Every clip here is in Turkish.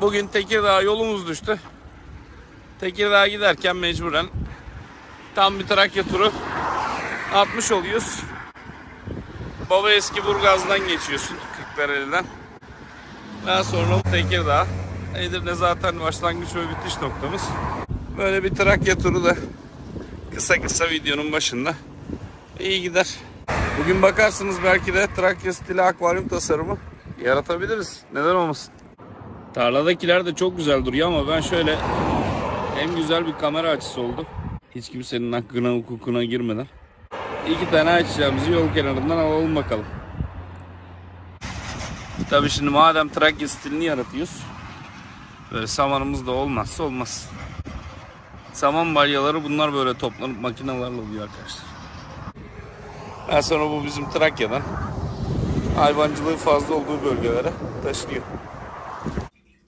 Bugün Tekirdağ yolumuz düştü. Tekirdağ'a giderken mecburen tam bir Trakya turu atmış oluyoruz. Baba eski Burgaz'dan geçiyorsun Kırklareli'den. Daha sonra Tekirdağ. Edirne zaten başlangıç ve bitiş noktamız. Böyle bir Trakya turu da kısa kısa videonun başında iyi gider. Bugün bakarsınız belki de Trakya stili akvaryum tasarımı yaratabiliriz. Neden olmasın? Tarladakiler de çok güzel duruyor ama ben şöyle hem güzel bir kamera açısı oldu. Hiç kimsenin hakkına hukukuna girmeden. İki tane açacağımızı yol kenarından alalım bakalım. Tabii şimdi madem Trakya stilini yaratıyoruz. Böyle samanımız da olmazsa olmaz. Saman balyaları bunlar böyle toplanıp makinelerle oluyor arkadaşlar. Daha sonra bu bizim Trakya'dan hayvancılığı fazla olduğu bölgelere taşınıyor.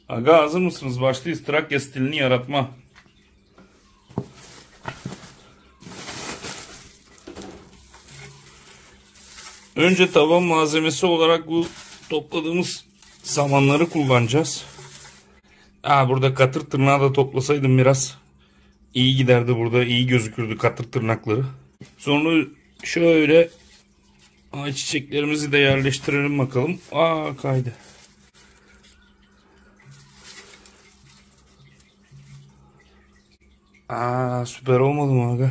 Aga hazır mısınız? Başlıyız Trakya stilini yaratma. Önce taban malzemesi olarak bu topladığımız samanları kullanacağız. Aa, burada katır tırnağı da toplasaydım biraz iyi giderdi burada. iyi gözükürdü katır tırnakları. Sonra şöyle çiçeklerimizi de yerleştirelim bakalım. Aa kaydı. Aa süper olmadı mı aga?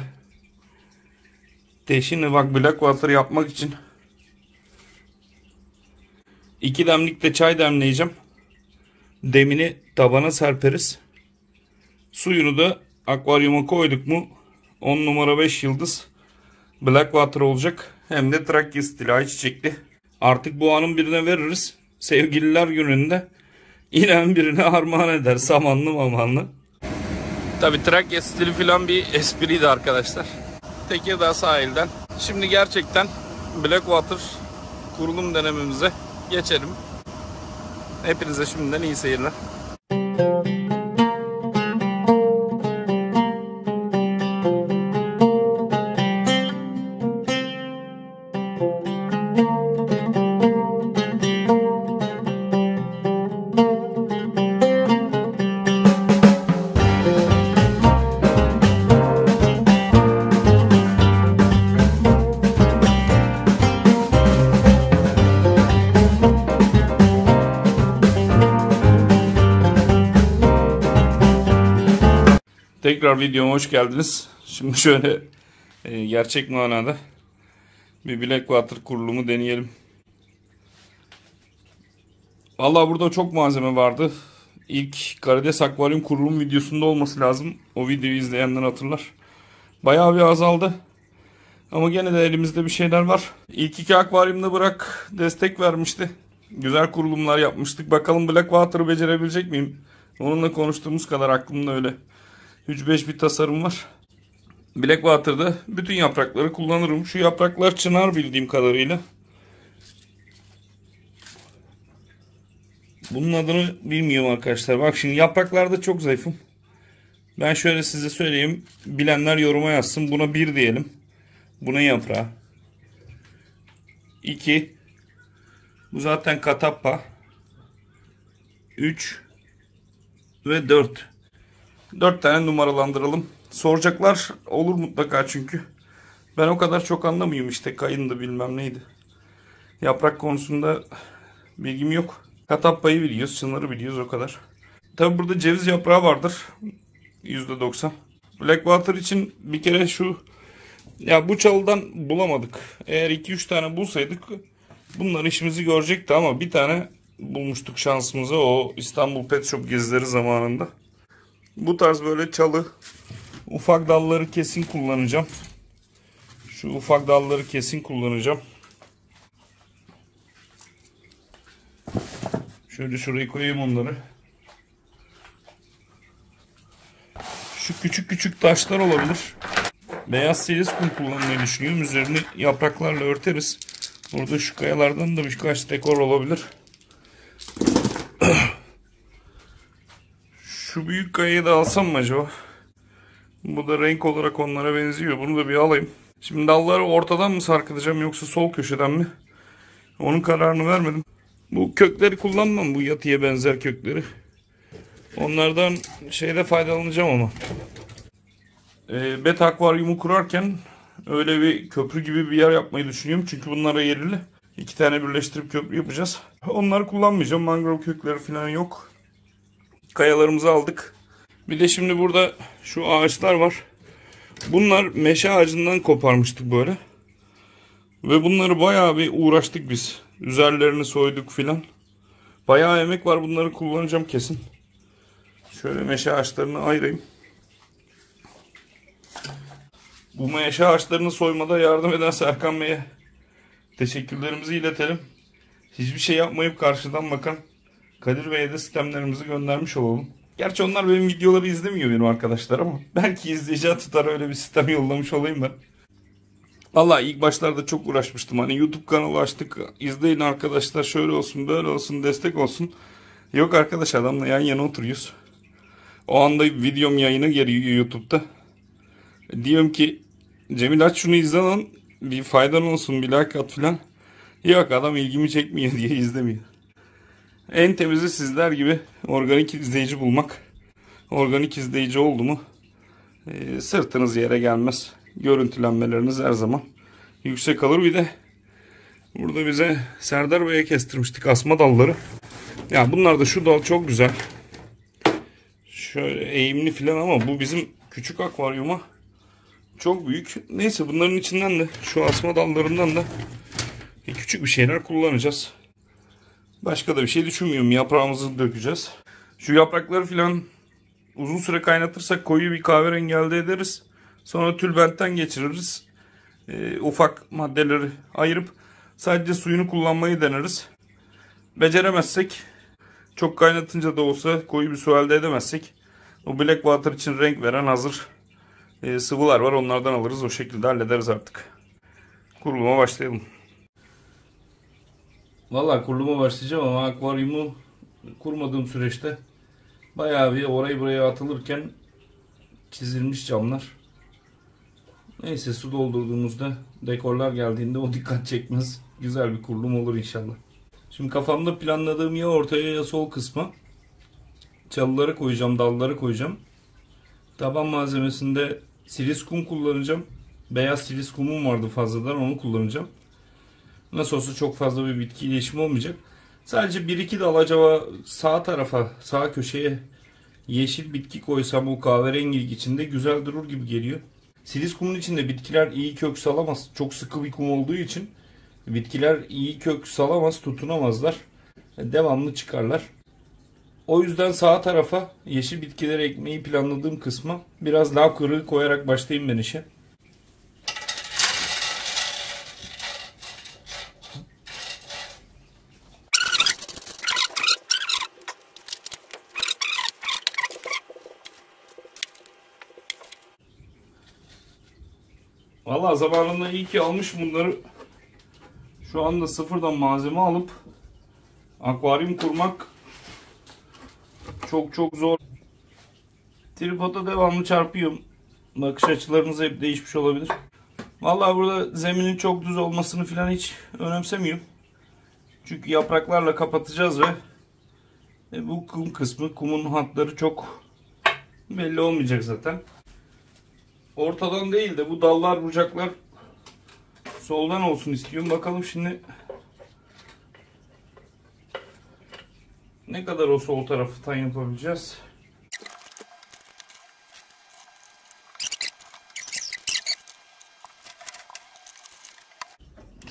De şimdi bak black water yapmak için iki demlik de çay demleyeceğim. Demini tabana serperiz. Suyunu da akvaryuma koyduk mu 10 numara 5 yıldız black water olacak. Hem de Trakya stili ayçiçekli. Artık bu anın birine veririz. Sevgililer gününde inen birine armağan eder samanlı mamanlı. Tabi Trakya stili filan bir espriydi arkadaşlar. Tekirdağ sahilden. Şimdi gerçekten Blackwater kurulum denememize geçelim. Hepinize şimdiden iyi seyirler. Tekrar videoma hoş geldiniz. Şimdi şöyle e, gerçek manada bir Blackwater kurulumu deneyelim. Vallahi burada çok malzeme vardı. İlk karides akvaryum kurulum videosunda olması lazım. O videoyu izleyenler hatırlar. Bayağı bir azaldı. Ama gene de elimizde bir şeyler var. İlk iki akvaryumda bırak destek vermişti. Güzel kurulumlar yapmıştık. Bakalım Blackwater'ı becerebilecek miyim? Onunla konuştuğumuz kadar aklımda öyle 3-5 bir tasarım var. Blackwater'da bütün yaprakları kullanırım. Şu yapraklar çınar bildiğim kadarıyla. Bunun adını bilmiyorum arkadaşlar. Bak şimdi yapraklarda çok zayıfım. Ben şöyle size söyleyeyim. Bilenler yoruma yazsın. Buna 1 diyelim. Buna yaprağı. 2. Bu zaten katappa. 3 ve 4. 4 tane numaralandıralım. Soracaklar olur mutlaka çünkü. Ben o kadar çok anlamıyorum işte kayındı bilmem neydi. Yaprak konusunda bilgim yok. Katappayı biliyoruz, çınarı biliyoruz o kadar. Tabi burada ceviz yaprağı vardır. %90. Blackwater için bir kere şu ya bu çalıdan bulamadık. Eğer 2-3 tane bulsaydık bunlar işimizi görecekti ama bir tane bulmuştuk şansımıza o İstanbul Pet Shop gezileri zamanında. Bu tarz böyle çalı ufak dalları kesin kullanacağım. Şu ufak dalları kesin kullanacağım. Şöyle şuraya koyayım onları. Şu küçük küçük taşlar olabilir. Beyaz siliz kum kullanmayı düşünüyorum. Üzerini yapraklarla örteriz. Burada şu kayalardan da birkaç dekor olabilir. Şu büyük kayayı da alsam mı acaba? Bu da renk olarak onlara benziyor. Bunu da bir alayım. Şimdi dalları ortadan mı sarkıtacağım yoksa sol köşeden mi? Onun kararını vermedim. Bu kökleri kullanmam. Bu yatıya benzer kökleri. Onlardan şeyde faydalanacağım ama. E, bet akvaryumu kurarken öyle bir köprü gibi bir yer yapmayı düşünüyorum. Çünkü bunlar yerli. İki tane birleştirip köprü yapacağız. Onları kullanmayacağım. Mangrove kökleri falan yok. Kayalarımızı aldık. Bir de şimdi burada şu ağaçlar var. Bunlar meşe ağacından koparmıştık böyle. Ve bunları bayağı bir uğraştık biz. Üzerlerini soyduk filan. Bayağı emek var bunları kullanacağım kesin. Şöyle meşe ağaçlarını ayırayım. Bu meşe ağaçlarını soymada yardım eden Serkan Bey'e teşekkürlerimizi iletelim. Hiçbir şey yapmayıp karşıdan bakan Kadir Bey'e de sistemlerimizi göndermiş olalım. Gerçi onlar benim videoları izlemiyor benim arkadaşlar ama belki izleyeceği tutar öyle bir sistem yollamış olayım ben. Valla ilk başlarda çok uğraşmıştım. Hani YouTube kanalı açtık. izleyin arkadaşlar şöyle olsun böyle olsun destek olsun. Yok arkadaş adamla yan yana oturuyoruz. O anda videom yayına geliyor YouTube'da. Diyorum ki Cemil aç şunu izle lan. Bir faydan olsun bir like at filan. Yok adam ilgimi çekmiyor diye izlemiyor. En temizi sizler gibi organik izleyici bulmak. Organik izleyici oldu mu e, sırtınız yere gelmez. Görüntülenmeleriniz her zaman yüksek alır. Bir de burada bize Serdar Bey'e kestirmiştik asma dalları. Ya bunlar da şu dal çok güzel. Şöyle eğimli falan ama bu bizim küçük akvaryuma çok büyük. Neyse bunların içinden de şu asma dallarından da küçük bir şeyler kullanacağız. Başka da bir şey düşünmüyorum. Yaprağımızı dökeceğiz. Şu yaprakları filan uzun süre kaynatırsak koyu bir kahverengi elde ederiz. Sonra tülbentten geçiririz. E, ufak maddeleri ayırıp sadece suyunu kullanmayı deneriz. Beceremezsek çok kaynatınca da olsa koyu bir su elde edemezsek o black water için renk veren hazır e, sıvılar var. Onlardan alırız. O şekilde hallederiz artık. Kuruluma başlayalım. Valla kuruluma başlayacağım ama akvaryumu kurmadığım süreçte bayağı bir orayı buraya atılırken çizilmiş camlar. Neyse su doldurduğumuzda dekorlar geldiğinde o dikkat çekmez. Güzel bir kurulum olur inşallah. Şimdi kafamda planladığım ya ortaya ya sol kısma çalıları koyacağım, dalları koyacağım. Taban malzemesinde silis kum kullanacağım. Beyaz silis kumum vardı fazladan onu kullanacağım. Nasıl olsa çok fazla bir bitki iletişimi olmayacak. Sadece bir iki dal acaba sağ tarafa, sağ köşeye yeşil bitki koysam bu kahverengilik içinde güzel durur gibi geliyor. Silis kumun içinde bitkiler iyi kök salamaz. Çok sıkı bir kum olduğu için bitkiler iyi kök salamaz, tutunamazlar. Devamlı çıkarlar. O yüzden sağ tarafa yeşil bitkileri ekmeyi planladığım kısma biraz lav kırığı koyarak başlayayım ben işe. Valla zamanında iyi ki almış bunları. Şu anda sıfırdan malzeme alıp akvaryum kurmak çok çok zor. Tripoda devamlı çarpıyorum. Bakış açılarınız hep değişmiş olabilir. Valla burada zeminin çok düz olmasını falan hiç önemsemiyorum. Çünkü yapraklarla kapatacağız ve bu kum kısmı, kumun hatları çok belli olmayacak zaten. Ortadan değil de bu dallar, bucaklar soldan olsun istiyorum. Bakalım şimdi Ne kadar o sol taraftan yapabileceğiz?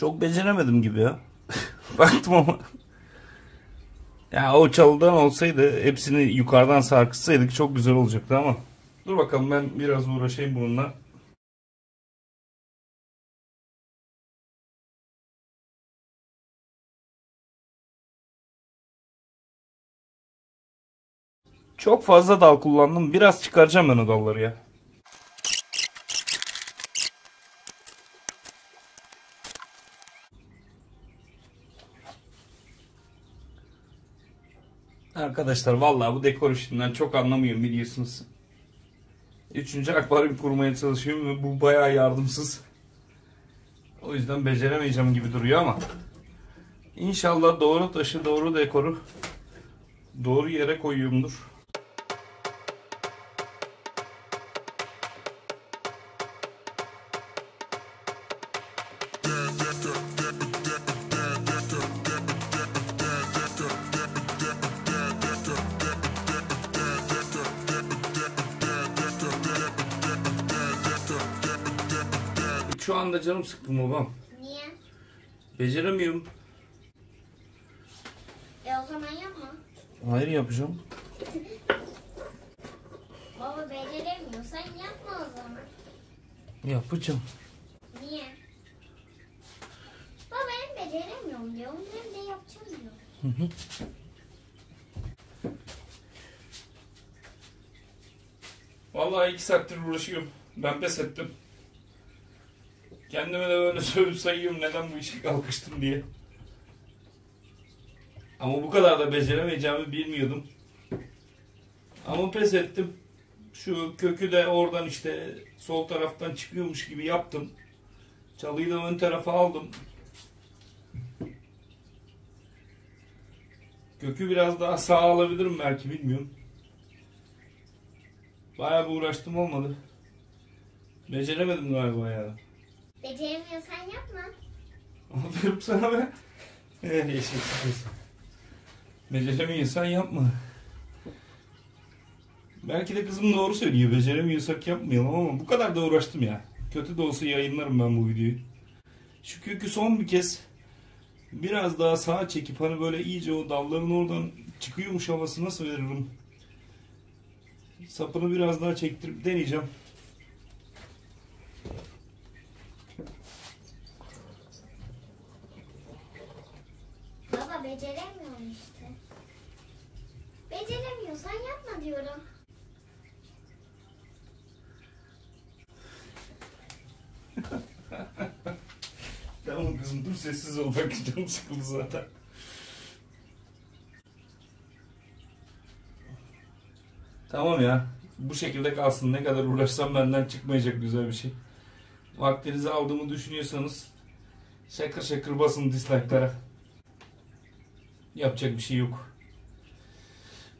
Çok beceremedim gibi ya. Baktım ama. Ya o çalıdan olsaydı hepsini yukarıdan sarkıtsaydık çok güzel olacaktı ama. Dur bakalım ben biraz uğraşayım bununla. Çok fazla dal kullandım. Biraz çıkaracağım ben o dalları ya. Arkadaşlar vallahi bu dekor işinden çok anlamıyorum biliyorsunuz. Üçüncü akvaryum kurmaya çalışıyorum ve bu bayağı yardımsız. O yüzden beceremeyeceğim gibi duruyor ama İnşallah doğru taşı, doğru dekoru doğru yere koyuyorumdur. Canım sıkkın babam. Niye? Beceremiyorum. E o zaman yapma. Hayır yapacağım. Baba beceremiyorsan yapma o zaman. Yapacağım. Niye? Baba ben beceremiyorum diyorum. Ben de yapacağım diyor. Hı hı. Vallahi iki saattir uğraşıyorum. Ben pes ettim. Kendime de böyle söyleyip sayıyorum neden bu işe kalkıştım diye. Ama bu kadar da beceremeyeceğimi bilmiyordum. Ama pes ettim. Şu kökü de oradan işte sol taraftan çıkıyormuş gibi yaptım. Çalıyı da ön tarafa aldım. Kökü biraz daha sağa alabilirim belki bilmiyorum. Bayağı bir uğraştım olmadı. Beceremedim galiba ya. Beceremiyorsan yapma. Aferin sana be. Eh eşek sıkıyorsun. Beceremiyorsan yapma. Belki de kızım doğru söylüyor. Beceremiyorsak yapmayalım ama bu kadar da uğraştım ya. Kötü de olsa yayınlarım ben bu videoyu. Şu son bir kez biraz daha sağa çekip hani böyle iyice o dalların oradan çıkıyormuş havası nasıl veririm? Sapını biraz daha çektirip deneyeceğim. Baba beceremiyorum işte. Beceremiyorsan yapma diyorum. Tamam kızım dur sessiz ol bak canım sıkıldı zaten. Tamam ya. Bu şekilde kalsın. Ne kadar uğraşsam benden çıkmayacak güzel bir şey. Vaktinizi aldığımı düşünüyorsanız şakır şakır basın dislike'lara. Yapacak bir şey yok.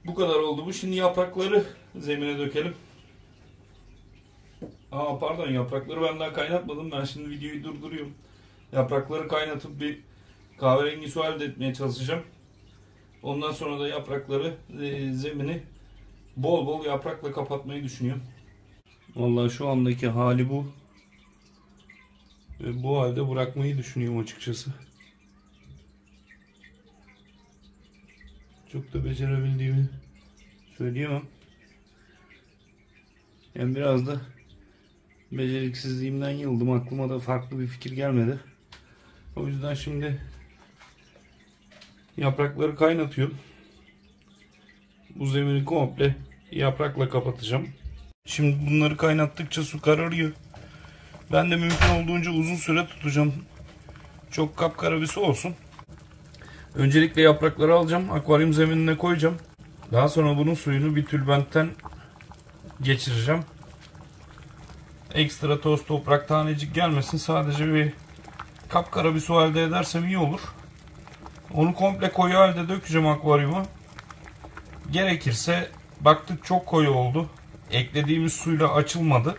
Bu kadar oldu bu. Şimdi yaprakları zemine dökelim. Aa pardon yaprakları ben daha kaynatmadım. Ben şimdi videoyu durduruyorum. Yaprakları kaynatıp bir kahverengi su elde etmeye çalışacağım. Ondan sonra da yaprakları e, zemini bol bol yaprakla kapatmayı düşünüyorum. Vallahi şu andaki hali bu. Ve bu halde bırakmayı düşünüyorum açıkçası. Çok da becerebildiğimi söyleyemem. Yani biraz da beceriksizliğimden yıldım. Aklıma da farklı bir fikir gelmedi. O yüzden şimdi yaprakları kaynatıyorum. Bu zemini komple yaprakla kapatacağım. Şimdi bunları kaynattıkça su kararıyor. Ben de mümkün olduğunca uzun süre tutacağım. Çok kapkara bir su olsun. Öncelikle yaprakları alacağım. Akvaryum zeminine koyacağım. Daha sonra bunun suyunu bir tülbentten geçireceğim. Ekstra toz toprak tanecik gelmesin. Sadece bir kapkara bir su elde edersem iyi olur. Onu komple koyu halde dökeceğim akvaryuma. Gerekirse baktık çok koyu oldu. Eklediğimiz suyla açılmadı.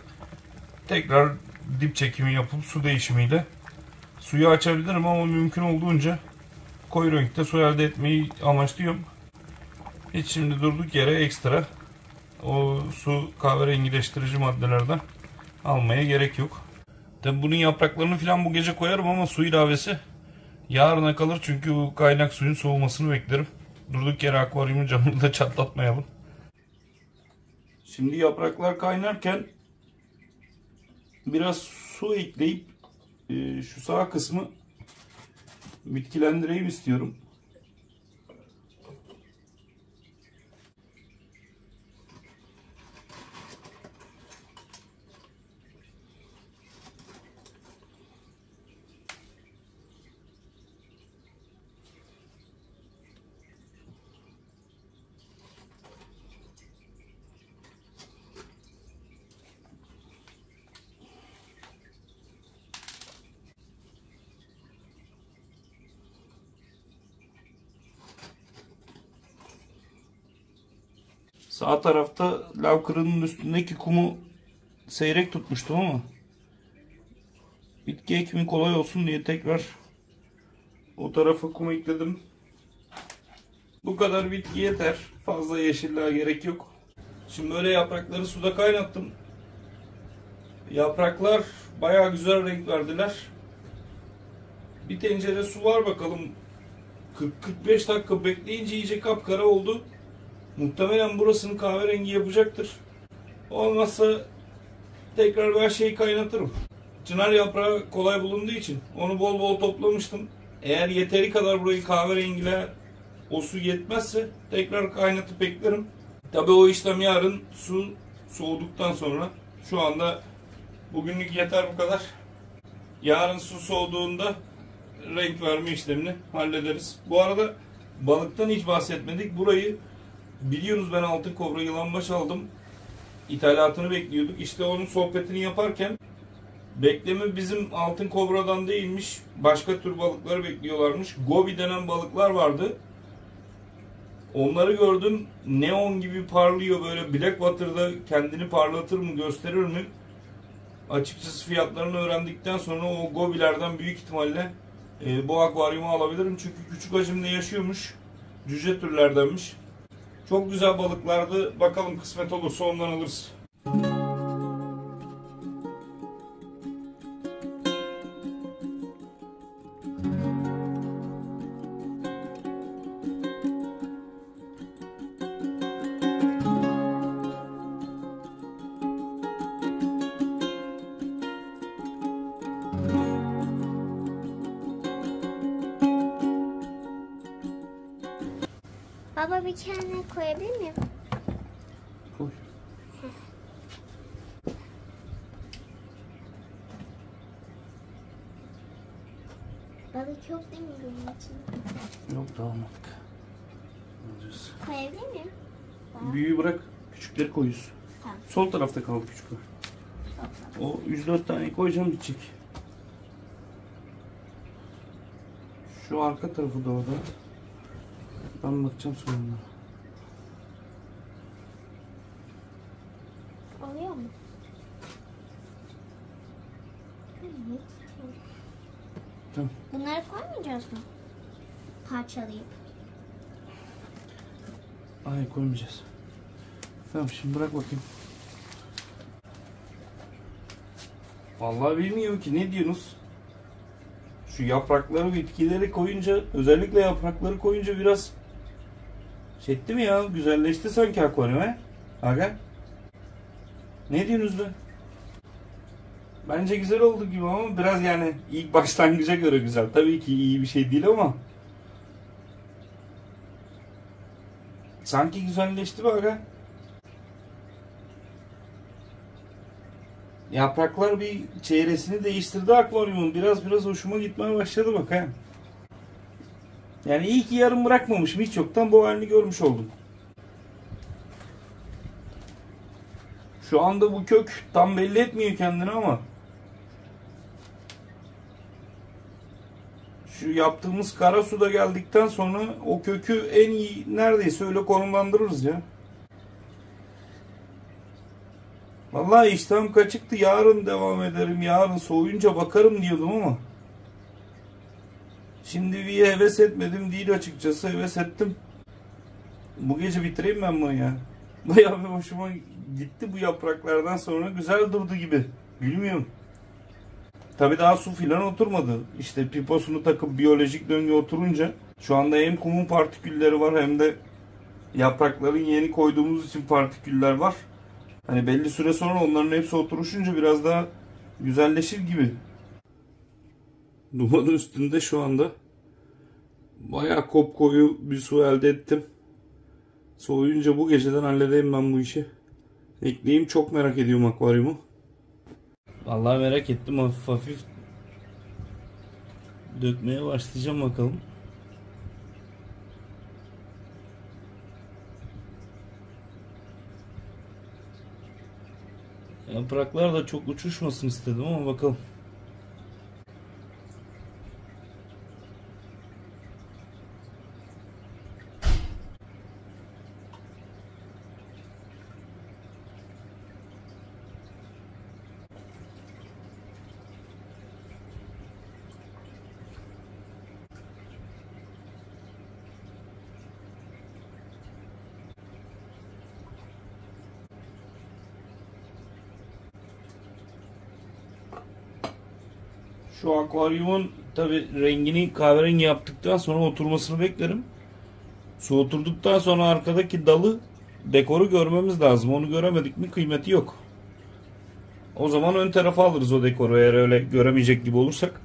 Tekrar dip çekimi yapıp su değişimiyle suyu açabilirim ama mümkün olduğunca koyu renkte su elde etmeyi amaçlıyorum. Hiç şimdi durduk yere ekstra o su kahverengileştirici maddelerden almaya gerek yok. Tabi bunun yapraklarını falan bu gece koyarım ama su ilavesi yarına kalır çünkü bu kaynak suyun soğumasını beklerim. Durduk yere akvaryumun camını da çatlatmayalım. Şimdi yapraklar kaynarken biraz su ekleyip e, şu sağ kısmı bitkilendireyim istiyorum. Sağ tarafta lav kırığının üstündeki kumu seyrek tutmuştum ama bitki ekimi kolay olsun diye tekrar o tarafa kum ekledim. Bu kadar bitki yeter. Fazla yeşilliğe gerek yok. Şimdi böyle yaprakları suda kaynattım. Yapraklar bayağı güzel renk verdiler. Bir tencere su var bakalım. 40-45 dakika bekleyince iyice kapkara oldu. Muhtemelen burasını kahverengi yapacaktır. Olmazsa tekrar ben şeyi kaynatırım. Çınar yaprağı kolay bulunduğu için onu bol bol toplamıştım. Eğer yeteri kadar burayı kahverengiyle o su yetmezse tekrar kaynatıp beklerim. Tabi o işlem yarın su soğuduktan sonra. Şu anda bugünlük yeter bu kadar. Yarın su soğuduğunda renk verme işlemini hallederiz. Bu arada balıktan hiç bahsetmedik. Burayı biliyorsunuz ben altın kobra yılanbaş aldım. İthalatını bekliyorduk. İşte onun sohbetini yaparken bekleme bizim altın kobradan değilmiş. Başka tür balıkları bekliyorlarmış. Gobi denen balıklar vardı. Onları gördüm. Neon gibi parlıyor böyle Blackwater'da kendini parlatır mı gösterir mi? Açıkçası fiyatlarını öğrendikten sonra o gobilerden büyük ihtimalle e, bu akvaryumu alabilirim. Çünkü küçük hacimde yaşıyormuş. Cüce türlerdenmiş. Çok güzel balıklardı. Bakalım kısmet olursa ondan alırız. Baba bir tane koyabilir miyim? Koy. Balık yok değil mi bunun içinde? Yok da almadık. Alacağız. Koyabilir miyim? Büyüğü bırak. Küçükleri koyuyoruz. Tamam. Sol tarafta kaldı küçükler. O 104 tane koyacağım bitecek. Şu arka tarafı da orada. Ben bakacağım sonra. Oluyor mu? Evet. Tamam. Bunları koymayacağız mı? Parçalayıp. Hayır koymayacağız. Tamam şimdi bırak bakayım. Vallahi bilmiyorum ki ne diyorsunuz? Şu yaprakları bitkileri koyunca özellikle yaprakları koyunca biraz şey etti mi ya güzelleşti sanki akvaryum he? Aga? Ne diyorsunuz be? Bence güzel oldu gibi ama biraz yani ilk başlangıca göre güzel. Tabii ki iyi bir şey değil ama Sanki güzelleşti be aga. Yapraklar bir çehresini değiştirdi akvaryumun. Biraz biraz hoşuma gitmeye başladı bak ha. Yani iyi ki yarım bırakmamışım. Hiç yoktan bu halini görmüş oldum. Şu anda bu kök tam belli etmiyor kendini ama şu yaptığımız kara suda geldikten sonra o kökü en iyi neredeyse öyle konumlandırırız ya. Vallahi iştahım kaçıktı. Yarın devam ederim. Yarın soğuyunca bakarım diyordum ama. Şimdi bir heves etmedim değil açıkçası. Heves ettim. Bu gece bitireyim ben bunu ya. Bayağı bir hoşuma gitti bu yapraklardan sonra. Güzel durdu gibi. Bilmiyorum. Tabi daha su filan oturmadı. İşte piposunu takıp biyolojik döngü oturunca şu anda hem kumun partikülleri var hem de yaprakların yeni koyduğumuz için partiküller var. Hani belli süre sonra onların hepsi oturuşunca biraz daha güzelleşir gibi. Dumanın üstünde şu anda bayağı kop koyu bir su elde ettim. Soğuyunca bu geceden halledeyim ben bu işi. Ekleyeyim çok merak ediyorum akvaryumu. Vallahi merak ettim hafif hafif dökmeye başlayacağım bakalım. Yapraklar da çok uçuşmasın istedim ama bakalım. Şu akvaryumun tabi rengini kahverengi yaptıktan sonra oturmasını beklerim. Su oturduktan sonra arkadaki dalı dekoru görmemiz lazım. Onu göremedik mi kıymeti yok. O zaman ön tarafa alırız o dekoru eğer öyle göremeyecek gibi olursak.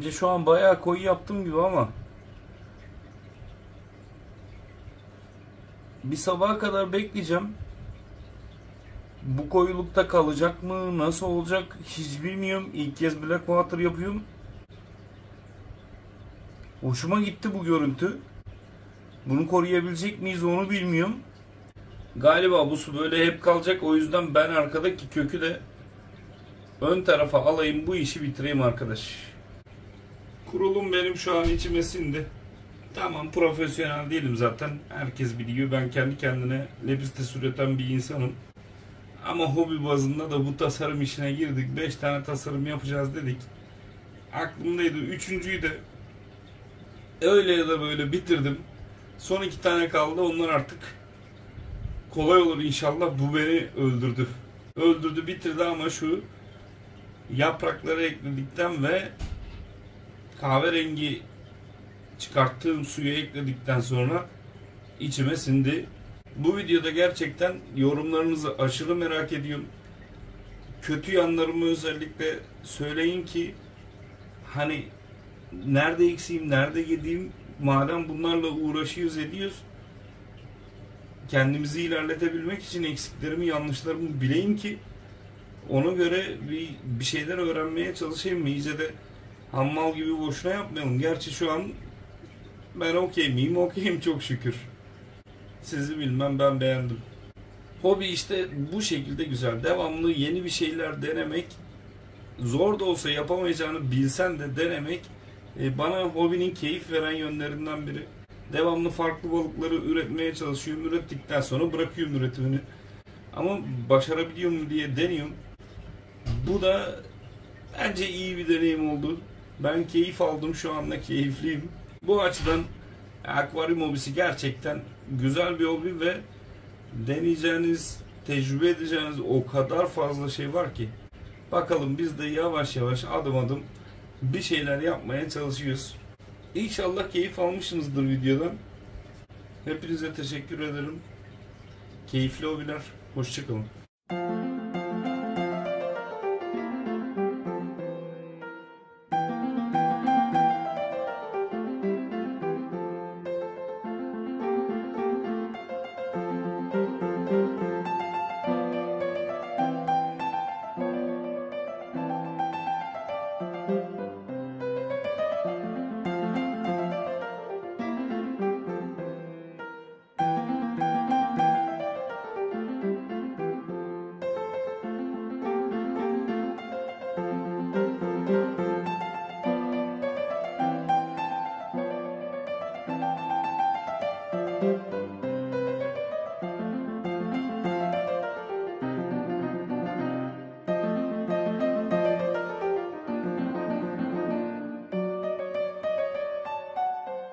Bence şu an bayağı koyu yaptım gibi ama bir sabaha kadar bekleyeceğim. Bu koyulukta kalacak mı? Nasıl olacak? Hiç bilmiyorum. İlk kez Blackwater yapıyorum. Hoşuma gitti bu görüntü. Bunu koruyabilecek miyiz onu bilmiyorum. Galiba bu su böyle hep kalacak. O yüzden ben arkadaki kökü de ön tarafa alayım. Bu işi bitireyim arkadaş. Kurulum benim şu an içime sindi. Tamam profesyonel değilim zaten. Herkes biliyor. Ben kendi kendine lepistes üreten bir insanım. Ama hobi bazında da bu tasarım işine girdik. 5 tane tasarım yapacağız dedik. Aklımdaydı. Üçüncüyü de öyle ya da böyle bitirdim. Son iki tane kaldı. Onlar artık kolay olur inşallah. Bu beni öldürdü. Öldürdü bitirdi ama şu yaprakları ekledikten ve kahverengi çıkarttığım suyu ekledikten sonra içime sindi. Bu videoda gerçekten yorumlarınızı aşırı merak ediyorum. Kötü yanlarımı özellikle söyleyin ki hani nerede eksiğim, nerede yediğim madem bunlarla uğraşıyoruz ediyoruz kendimizi ilerletebilmek için eksiklerimi, yanlışlarımı bileyim ki ona göre bir, bir şeyler öğrenmeye çalışayım. İyice de hammal gibi boşuna yapmayalım. Gerçi şu an ben okey miyim? Okeyim çok şükür. Sizi bilmem ben beğendim. Hobi işte bu şekilde güzel. Devamlı yeni bir şeyler denemek zor da olsa yapamayacağını bilsen de denemek e, bana hobinin keyif veren yönlerinden biri. Devamlı farklı balıkları üretmeye çalışıyorum. Ürettikten sonra bırakıyorum üretimini. Ama başarabiliyor mu diye deniyorum. Bu da bence iyi bir deneyim oldu. Ben keyif aldım şu anda keyifliyim. Bu açıdan akvaryum hobisi gerçekten güzel bir hobi ve deneyeceğiniz, tecrübe edeceğiniz o kadar fazla şey var ki. Bakalım biz de yavaş yavaş adım adım bir şeyler yapmaya çalışıyoruz. İnşallah keyif almışsınızdır videodan. Hepinize teşekkür ederim. Keyifli hobiler. Hoşçakalın.